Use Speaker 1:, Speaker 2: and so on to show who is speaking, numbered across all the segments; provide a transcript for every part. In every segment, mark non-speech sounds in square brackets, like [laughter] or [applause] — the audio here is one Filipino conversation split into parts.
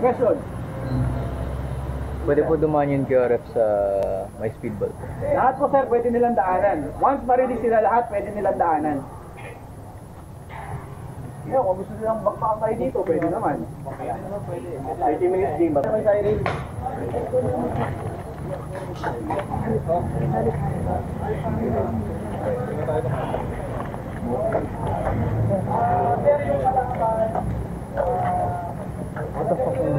Speaker 1: Question.
Speaker 2: Pwede po dumaan yung QRF sa my speedball.
Speaker 1: Lahat po sir, pwede nilang daanan. Once marinig sila lahat, pwede nilang daanan. Yeah, kung gusto nilang bakbakan tayo dito, pwede naman. 30 minutes game ba? May siren.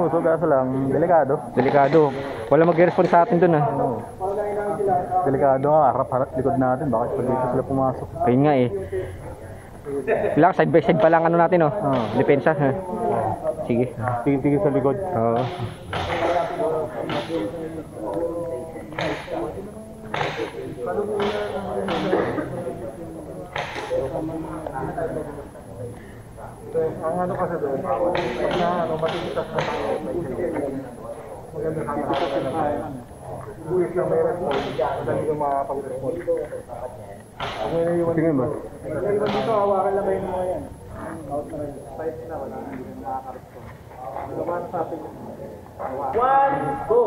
Speaker 2: Tumuso kaso lang, delikado. Delikado. Wala mag-respond sa atin dun ah.
Speaker 3: Delikado nga, harap-harap likod natin. Bakit pag dito sila pumasok?
Speaker 2: Ayun nga eh. Lang, side by side pa lang ano natin oh. Depensa. Ha? Sige.
Speaker 3: Tingin-tingin sa likod.
Speaker 2: Oo.
Speaker 3: Ang ano kasi doon, pag na ano, matikitas na tayo, maganda sa mga Buwis lang may response, madali ka makapag-respond. Okay na iwan
Speaker 2: Tingin ba?
Speaker 3: Iwan dito, hawakan lang kayo mga yan. Out na rin. Side na wala, hindi na nakaka-respond. Gumana sa atin.
Speaker 1: One, go!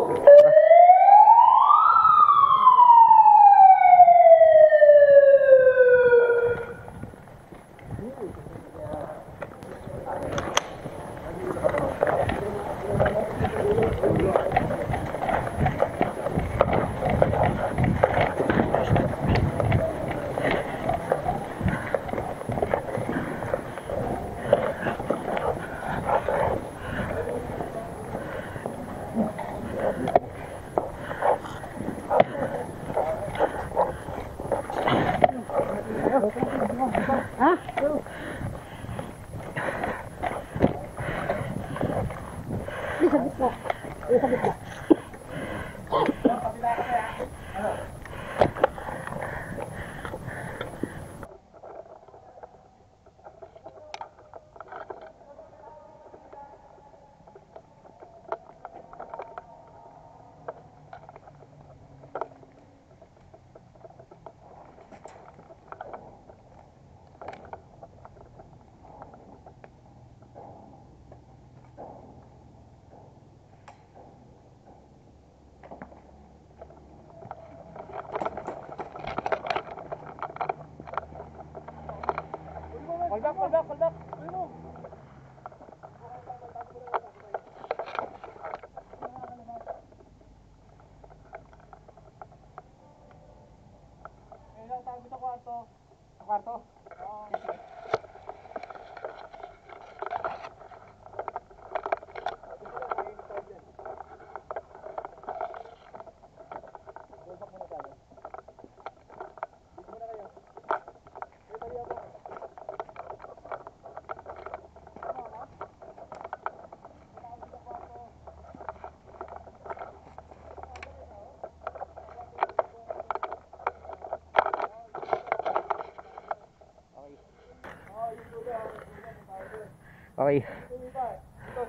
Speaker 2: Okay.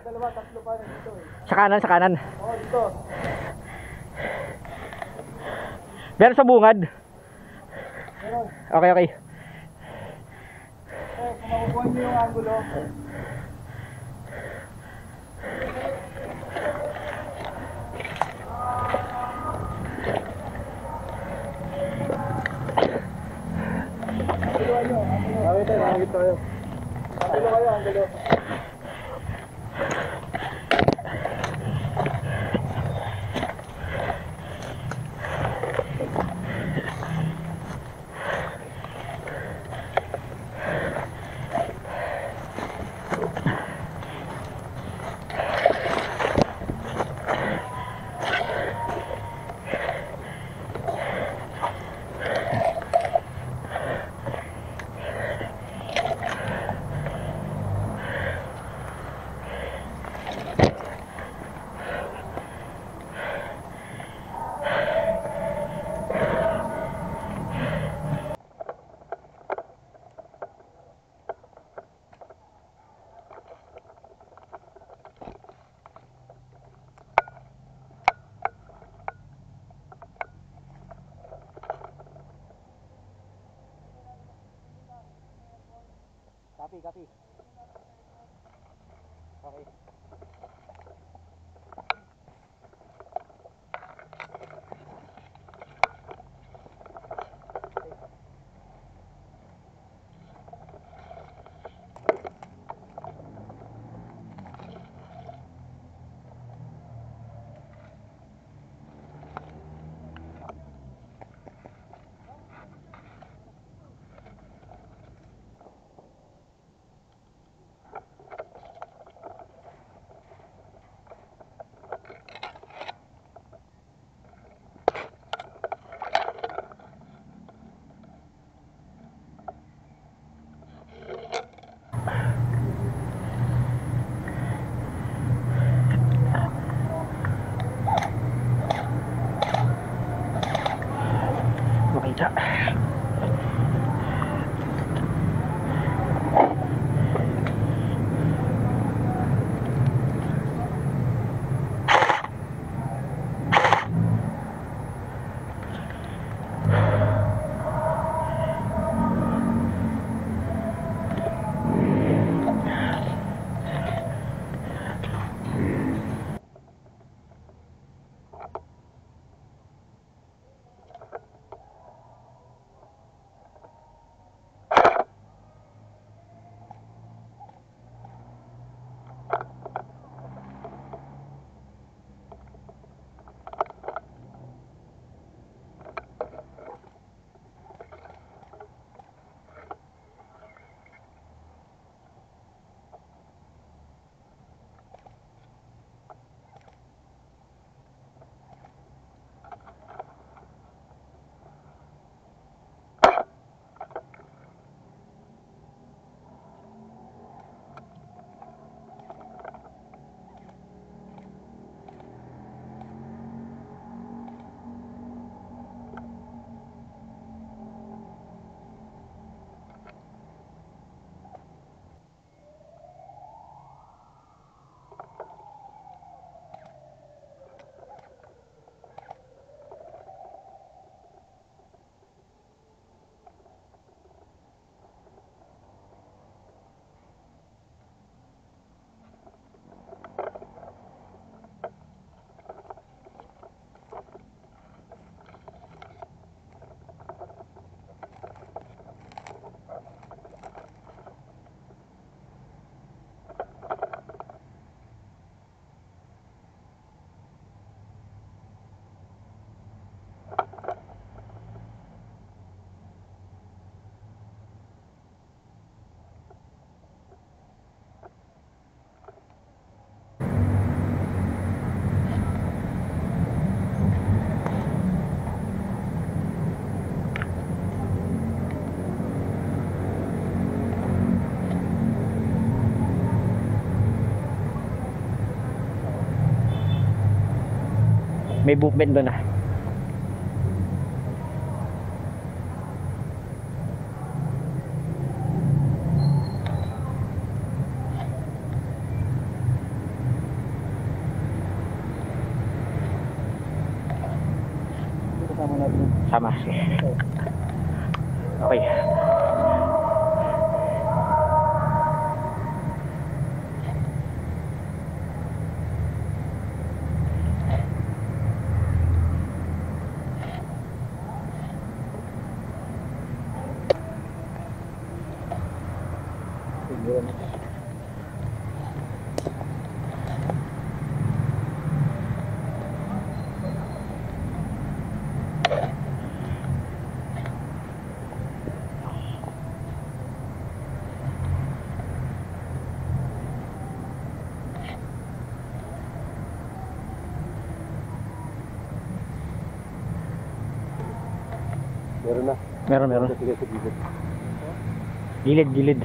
Speaker 3: Dalawa, tatlo pa rin dito eh.
Speaker 2: Sa kanan, sa kanan.
Speaker 3: Oo, oh, dito.
Speaker 2: Meron sa bungad. Meron. Okay, okay.
Speaker 3: Eh, kung makukuha niyo yung angulo.
Speaker 1: Angulo kayo, angulo.
Speaker 2: Angulo kayo, angulo. fíjate. May movement doon ah.
Speaker 1: Kasama natin.
Speaker 2: Sama. Okay.
Speaker 4: Meron na.
Speaker 2: Meron, meron.
Speaker 4: Sige, sige, sige.
Speaker 2: Gilid, gilid.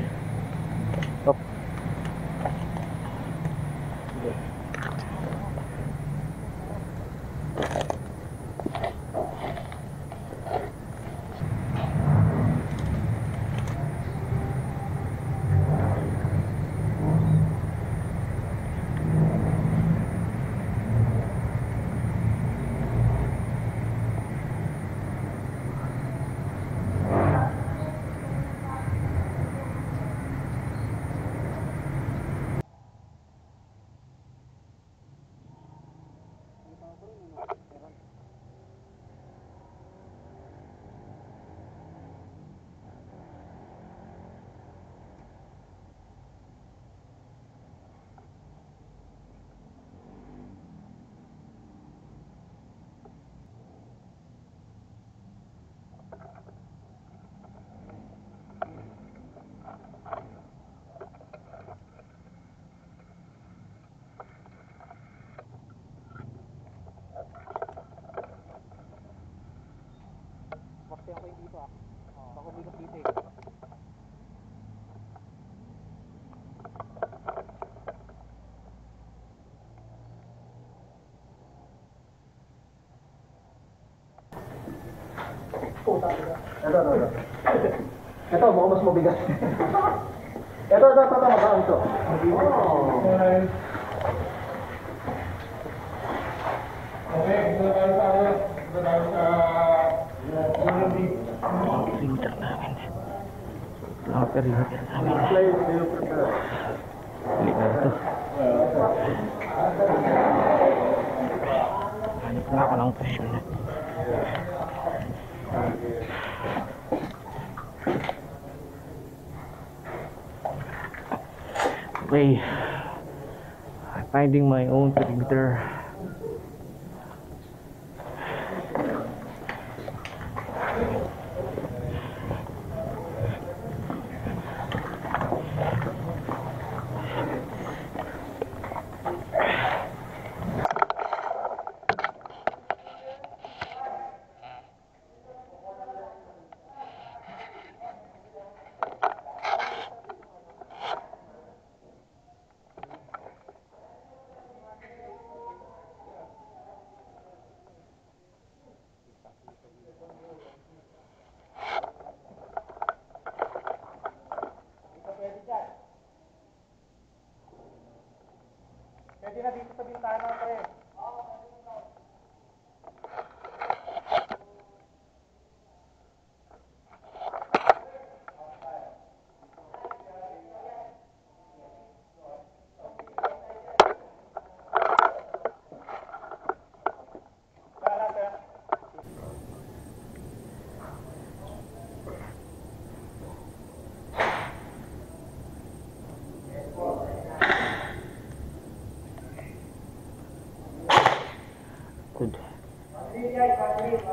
Speaker 1: Ito, ito, ito. Ito, mukhang mas mabigat. ito, ito, ito, ito, ito. Oh. Okay, dito tayo sa ano? Dito tayo sa...
Speaker 2: Perimeter namin. Mga perimeter namin.
Speaker 1: Play, you prepare.
Speaker 2: Balik na ito. Hanap na ako ng frame na. Okay. Finding my own perimeter.
Speaker 1: Pwede na dito sa bintana, pre.
Speaker 2: Good.
Speaker 1: Thank you.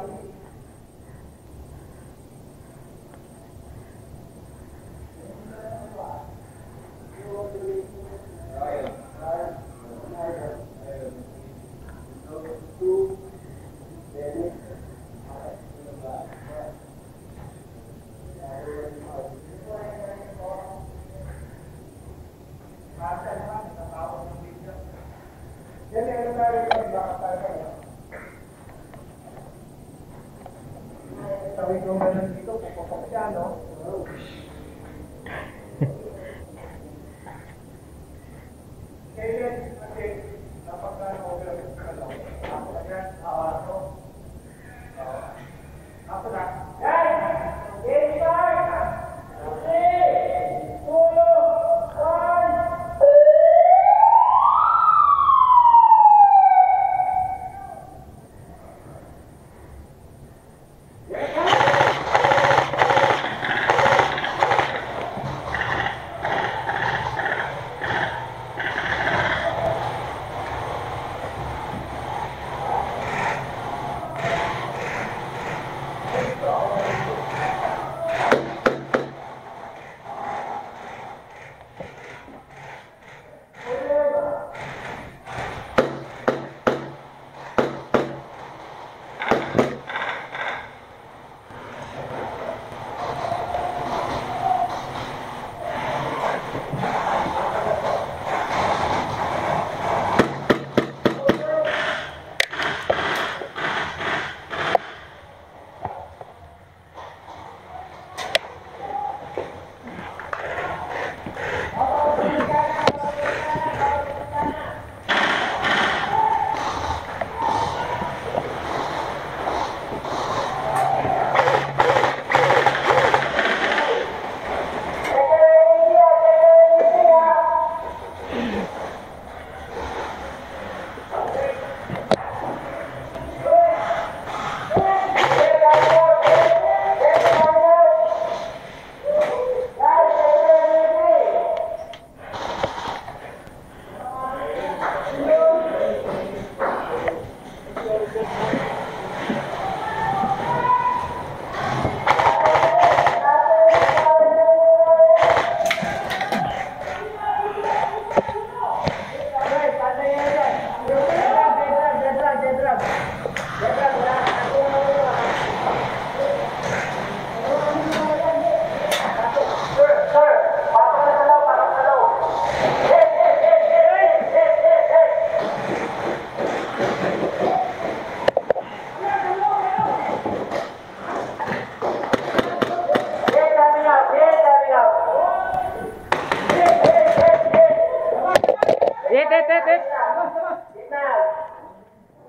Speaker 1: it,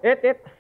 Speaker 1: it. It, it.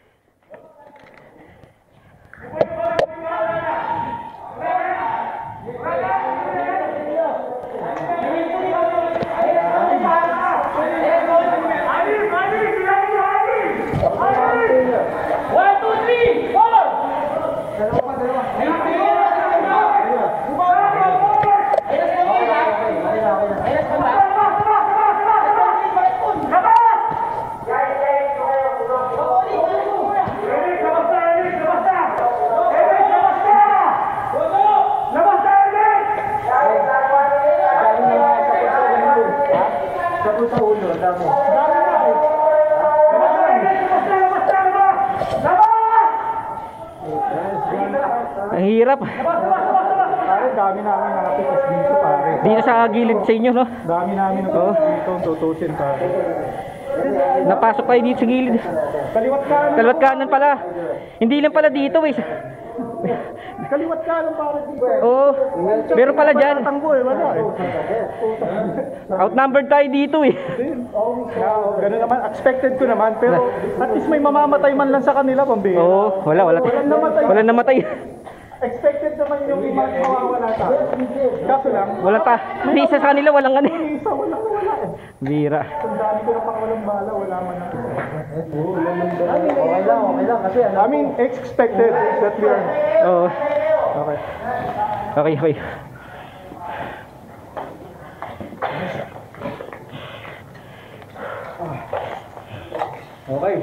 Speaker 2: Et, et. Ang hirap.
Speaker 3: Pare, dami namin nakapitas dito pare.
Speaker 2: Dito sa gilid sa inyo, no?
Speaker 3: Dami namin nakapitas dito, ang tutusin pare.
Speaker 2: Napasok kayo dito sa gilid.
Speaker 3: Kaliwat ka
Speaker 2: Kalwat kanan pala. Hindi lang pala dito, eh.
Speaker 3: Kaliwat ka lang pare dito.
Speaker 2: Oo. Meron pala dyan.
Speaker 3: Tanggo eh, wala eh.
Speaker 2: Outnumbered tayo dito, eh.
Speaker 3: Yeah, [laughs] ganun naman, expected ko naman, pero at least may mamamatay man lang sa kanila, pambira.
Speaker 2: Oo, wala, wala.
Speaker 3: Walang namatay.
Speaker 2: Wala namatay.
Speaker 3: Expected naman yung ima mawawala akin. Kaso lang,
Speaker 2: Walang pa. May isa sa kanila, walang ano.
Speaker 3: isa wala wala eh.
Speaker 2: Bira.
Speaker 3: Ang dami ko na pang walang bala, wala.
Speaker 1: Okay lang, okay lang. Kasi ano,
Speaker 3: I mean, expected that we are...
Speaker 2: Oo.
Speaker 3: Okay.
Speaker 2: Okay, okay.
Speaker 3: Okay.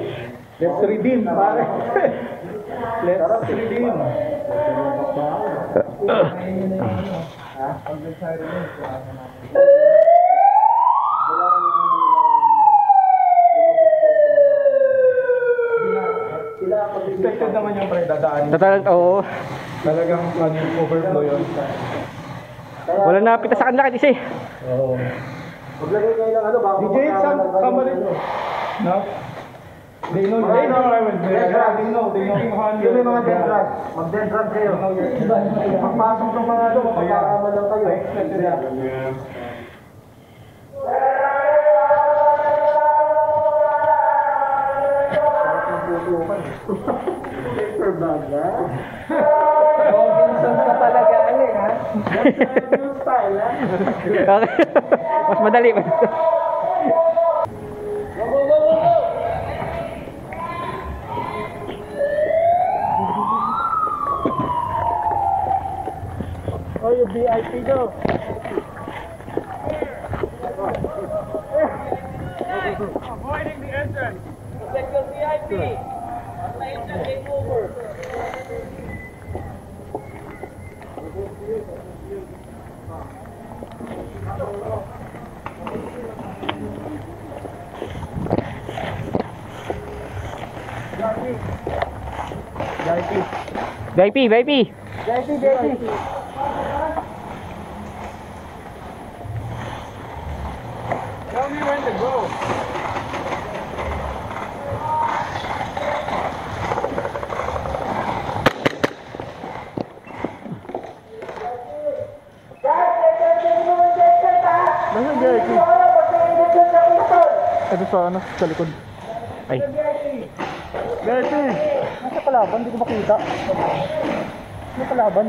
Speaker 3: Let's redeem, pare. Let's redeem. Expected naman yung pre, dadaanin.
Speaker 2: Total, oo.
Speaker 3: Talagang ano, overflow yun.
Speaker 2: Wala na pita sa kanila kasi.
Speaker 1: maglagay kayo ng ano, baka
Speaker 3: DJ, some, somebody... No? They know, they know I was there. They know, they know.
Speaker 1: Yung may mga dendron, mag-dendron kayo. Pagpasok ng mga ano, mapapakaman lang kayo.
Speaker 3: Expected yan.
Speaker 1: Robinsons ka pala galing, ha? Yung style, ha?
Speaker 2: Okay. [laughs] Mas madali.
Speaker 3: Oh, yung VIP daw.
Speaker 2: VIP, VIP.
Speaker 1: Jesse, Jesse.
Speaker 3: Tell me when to go. Nasaan VIP? Ito sa likod.
Speaker 2: Ay.
Speaker 3: VIP! Nasa kalaban, hindi ko makita. Nasa kalaban.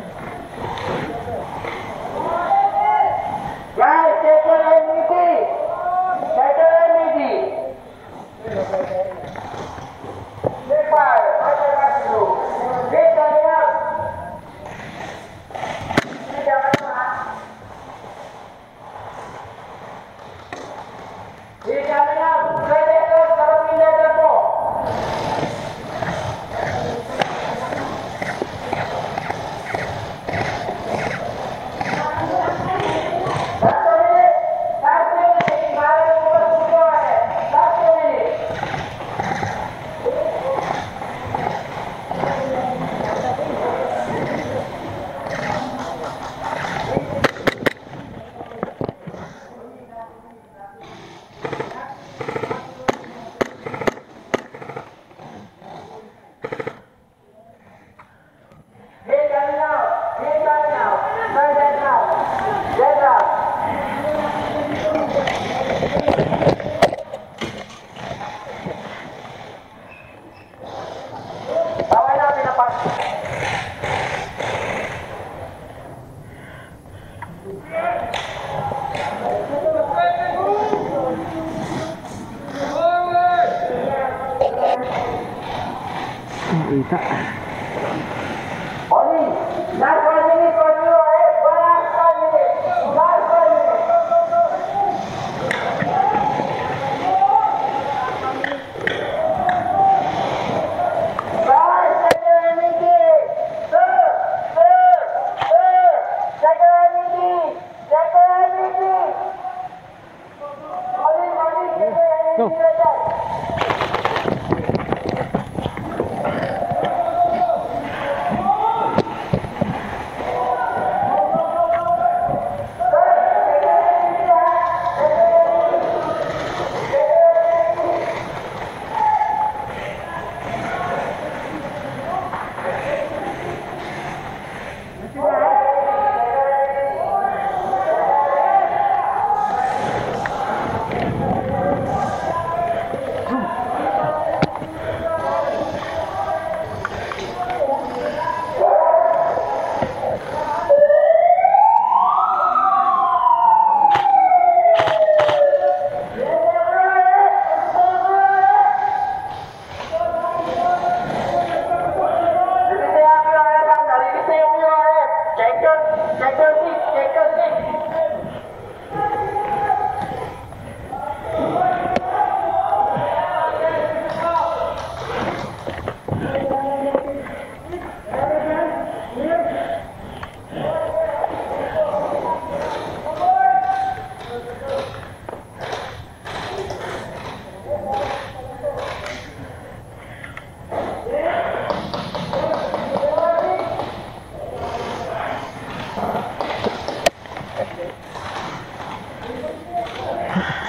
Speaker 3: Yeah.